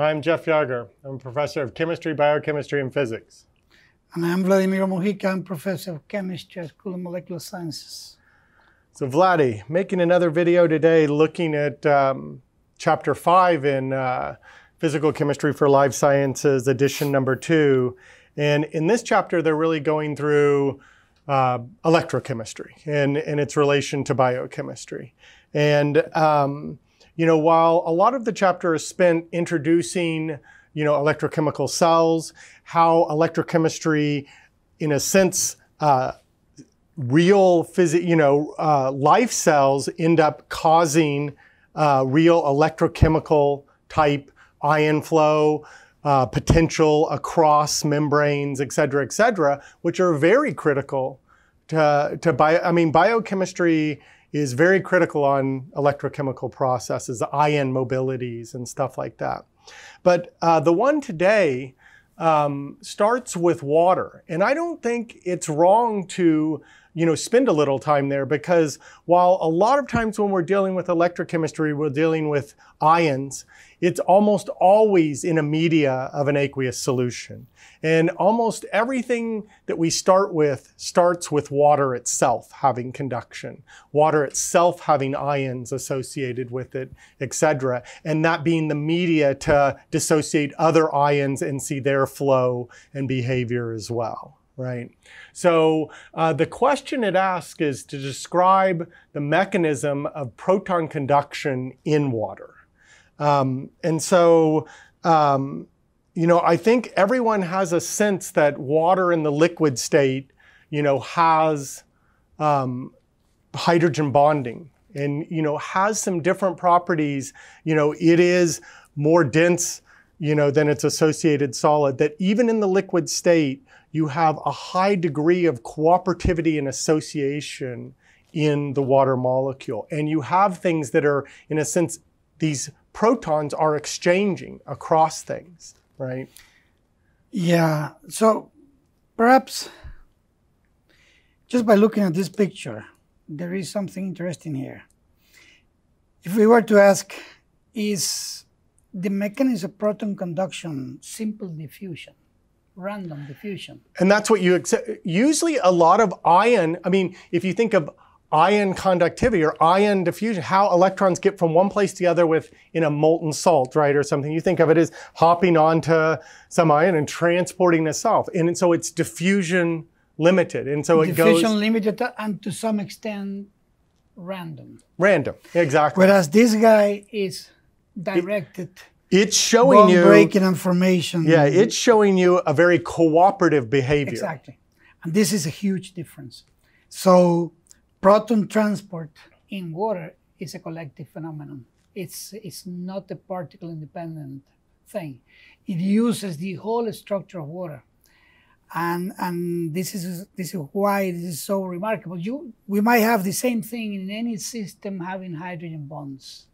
I'm Jeff Yarger. I'm a professor of chemistry, biochemistry, and physics. And I'm Vladimir Mujica. I'm professor of chemistry at School of Molecular Sciences. So, Vladdy, making another video today looking at um, chapter five in uh, Physical Chemistry for Life Sciences, edition number two. And in this chapter, they're really going through uh, electrochemistry and, and its relation to biochemistry. And um, you know, while a lot of the chapter is spent introducing, you know, electrochemical cells, how electrochemistry, in a sense, uh, real physics, you know, uh, life cells end up causing uh, real electrochemical type ion flow, uh, potential across membranes, et cetera, et cetera, which are very critical to, to bio, I mean, biochemistry is very critical on electrochemical processes, ion mobilities and stuff like that. But uh, the one today um, starts with water. And I don't think it's wrong to you know, spend a little time there because while a lot of times when we're dealing with electrochemistry, we're dealing with ions, it's almost always in a media of an aqueous solution. And almost everything that we start with starts with water itself having conduction, water itself having ions associated with it, etc. And that being the media to dissociate other ions and see their flow and behavior as well right? So uh, the question it asks is to describe the mechanism of proton conduction in water. Um, and so, um, you know, I think everyone has a sense that water in the liquid state, you know, has um, hydrogen bonding and, you know, has some different properties. You know, it is more dense, you know, than its associated solid, that even in the liquid state, you have a high degree of cooperativity and association in the water molecule. And you have things that are, in a sense, these protons are exchanging across things, right? Yeah. So perhaps just by looking at this picture, there is something interesting here. If we were to ask, is the mechanism of proton conduction simple diffusion? Random diffusion. And that's what you accept. Usually, a lot of ion, I mean, if you think of ion conductivity or ion diffusion, how electrons get from one place to the other with in a molten salt, right, or something. You think of it as hopping onto some ion and transporting itself. And so it's diffusion limited. And so diffusion it goes. Diffusion limited and to some extent random. Random, exactly. Whereas this guy is directed. It, it's showing you breaking information. Yeah, it's showing you a very cooperative behavior. Exactly. And this is a huge difference. So proton transport in water is a collective phenomenon. It's it's not a particle independent thing. It uses the whole structure of water. And and this is this is why this is so remarkable. You we might have the same thing in any system having hydrogen bonds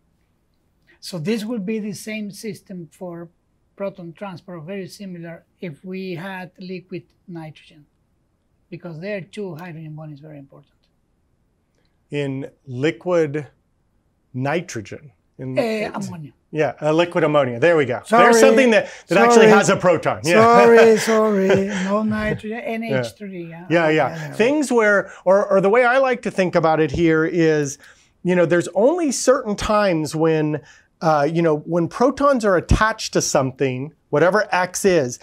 so this will be the same system for proton transport, very similar if we had liquid nitrogen, because there too hydrogen bond is very important. In liquid nitrogen. In uh, ammonia. Yeah, a liquid ammonia. There we go. Sorry, There's something that, that sorry, actually has a proton. Yeah. Sorry, sorry. No nitrogen, NH3. Yeah, yeah. yeah. yeah. Things where, or, or the way I like to think about it here is, you know, there's only certain times when uh, you know, when protons are attached to something, whatever X is,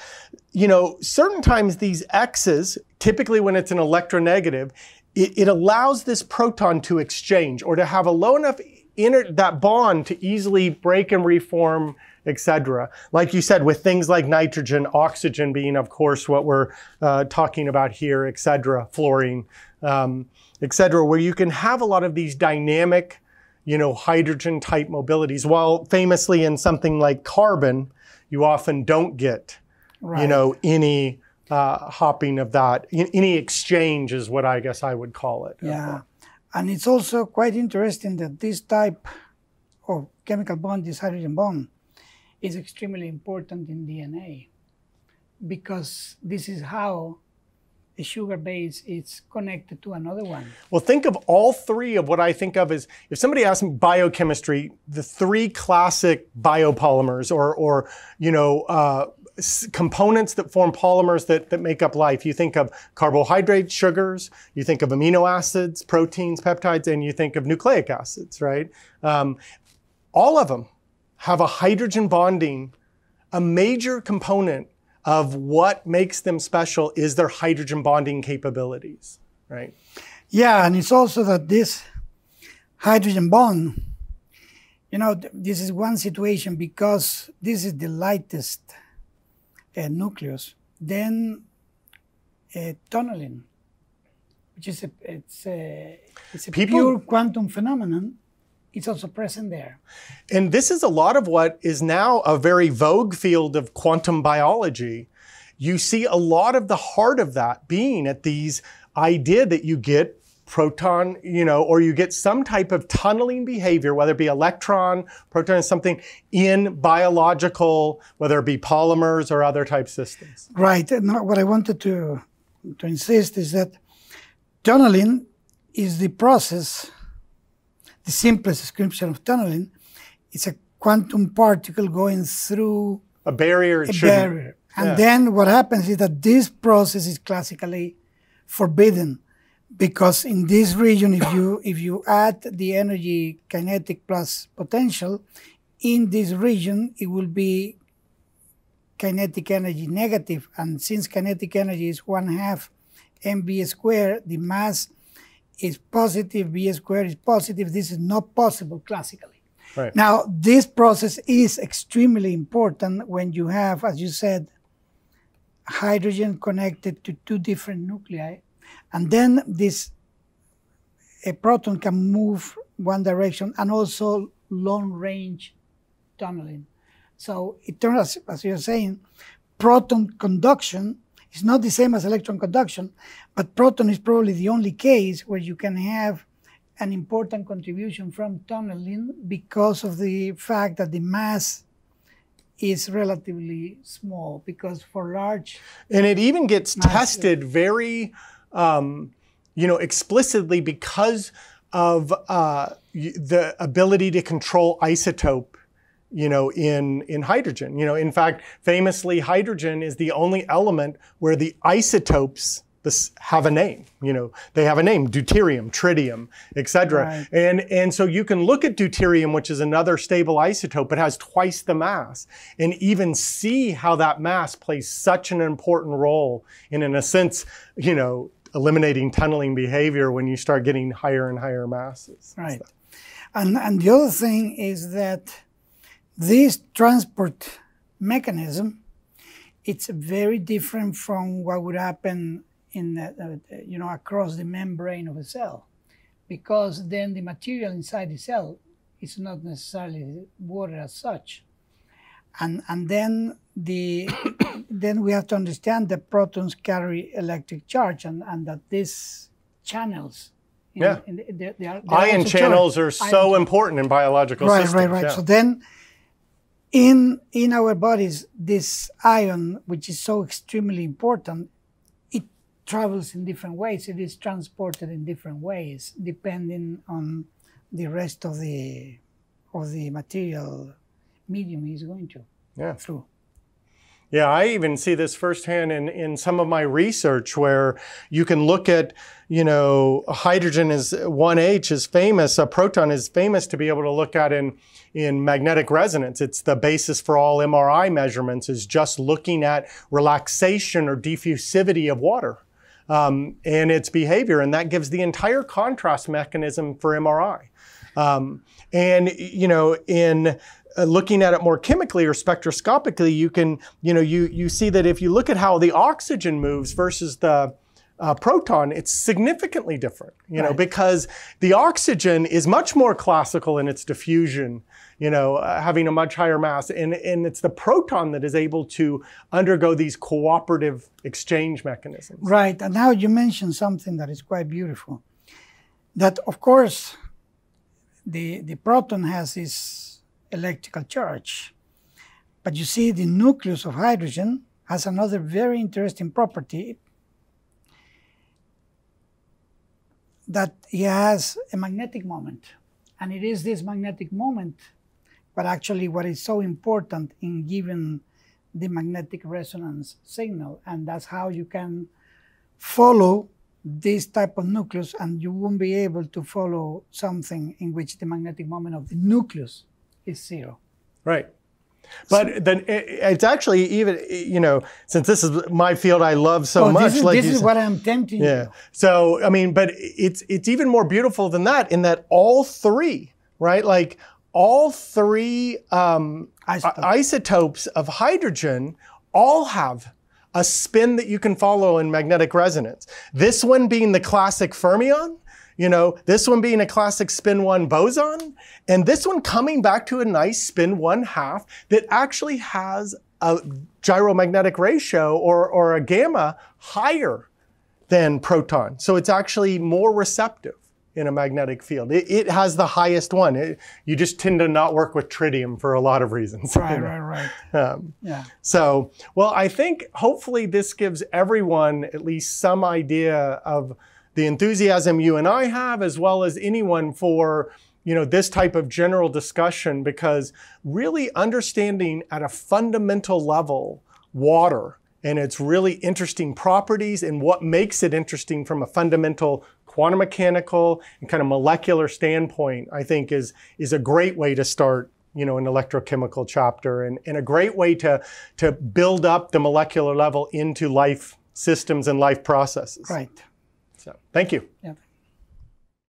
you know, certain times these X's, typically when it's an electronegative, it, it allows this proton to exchange or to have a low enough inner, that bond to easily break and reform, etc. Like you said, with things like nitrogen, oxygen being, of course, what we're uh, talking about here, etc., fluorine, um, etc., where you can have a lot of these dynamic you know, hydrogen type mobilities. While famously in something like carbon, you often don't get, right. you know, any uh, hopping of that. Any exchange is what I guess I would call it. Yeah. And it's also quite interesting that this type of chemical bond, this hydrogen bond, is extremely important in DNA because this is how a sugar base is connected to another one. Well, think of all three of what I think of as if somebody asks me biochemistry, the three classic biopolymers or, or you know, uh, components that form polymers that, that make up life. You think of carbohydrates, sugars, you think of amino acids, proteins, peptides, and you think of nucleic acids, right? Um, all of them have a hydrogen bonding, a major component of what makes them special is their hydrogen bonding capabilities, right? Yeah, and it's also that this hydrogen bond, you know, this is one situation because this is the lightest uh, nucleus, then uh, tunneling, which is a, it's a, it's a People, pure quantum phenomenon, it's also present there. And this is a lot of what is now a very vogue field of quantum biology. You see a lot of the heart of that being at these idea that you get proton, you know, or you get some type of tunneling behavior, whether it be electron, proton, something in biological, whether it be polymers or other type systems. Right. And what I wanted to, to insist is that tunneling is the process, the simplest description of tunneling. It's a quantum particle going through a barrier. A barrier. And yeah. then what happens is that this process is classically forbidden because in this region, if you if you add the energy kinetic plus potential, in this region it will be kinetic energy negative, and since kinetic energy is one half mv squared, the mass is positive, b squared is positive. This is not possible classically. Right. Now, this process is extremely important when you have, as you said, hydrogen connected to two different nuclei and then this a proton can move one direction and also long range tunneling. So it turns out, as you're saying, proton conduction is not the same as electron conduction, but proton is probably the only case where you can have an important contribution from tunneling because of the fact that the mass is relatively small because for large and it even gets tested very um, you know, explicitly because of uh, the ability to control isotope you know, in, in hydrogen. You know, in fact, famously, hydrogen is the only element where the isotopes this have a name. You know, they have a name: deuterium, tritium, etc. Right. And and so you can look at deuterium, which is another stable isotope, but has twice the mass, and even see how that mass plays such an important role in, in a sense, you know, eliminating tunneling behavior when you start getting higher and higher masses. Right. And, and the other thing is that this transport mechanism, it's very different from what would happen in, uh, you know, across the membrane of a cell, because then the material inside the cell is not necessarily water as such. And, and then the then we have to understand that protons carry electric charge and, and that these channels in, yeah. In the, they, they are, ion channels charged. are so important in biological right, systems. Right, right, right. Yeah. So then in in our bodies, this ion, which is so extremely important, it travels in different ways. It is transported in different ways, depending on the rest of the of the material medium he's going to yeah. through. Yeah, I even see this firsthand in, in some of my research where you can look at, you know, hydrogen is 1H is famous, a proton is famous to be able to look at in, in magnetic resonance. It's the basis for all MRI measurements is just looking at relaxation or diffusivity of water. Um, and its behavior, and that gives the entire contrast mechanism for MRI. Um, and you know, in uh, looking at it more chemically or spectroscopically, you can, you know, you, you see that if you look at how the oxygen moves versus the uh, proton, it's significantly different, you right. know, because the oxygen is much more classical in its diffusion, you know, uh, having a much higher mass. And, and it's the proton that is able to undergo these cooperative exchange mechanisms. Right. And now you mentioned something that is quite beautiful. That, of course, the, the proton has this electrical charge. But you see, the nucleus of hydrogen has another very interesting property. that it has a magnetic moment. And it is this magnetic moment, but actually, what is so important in giving the magnetic resonance signal, and that's how you can follow this type of nucleus, and you won't be able to follow something in which the magnetic moment of the nucleus is zero. Right. But then it's actually even you know since this is my field I love so Oh, much. this is, like this is said- what I'm tempting you. Yeah. So I mean, but it's it's even more beautiful than that in that all three, right? Like all three um, Isotope. i- isotopes of hydrogen all have a spin that you can follow in magnetic resonance. This one being the classic fermion. You know, this one being a classic spin one boson, and this one coming back to a nice spin one half that actually has a gyromagnetic ratio or, or a gamma higher than proton. So it's actually more receptive in a magnetic field. It, it has the highest one. It- you just tend to not work with tritium for a lot of reasons. Right, right, right. Um, Yeah. so, well, I think hopefully this gives everyone at least some idea of the enthusiasm you and I have, as well as anyone for you know this type of general discussion, because really understanding at a fundamental level water and its really interesting properties and what makes it interesting from a fundamental quantum mechanical and kind of molecular standpoint, I think is is a great way to start you know, an electrochemical chapter and, and a great way to, to build up the molecular level into life systems and life processes. Right. So thank you. Yeah.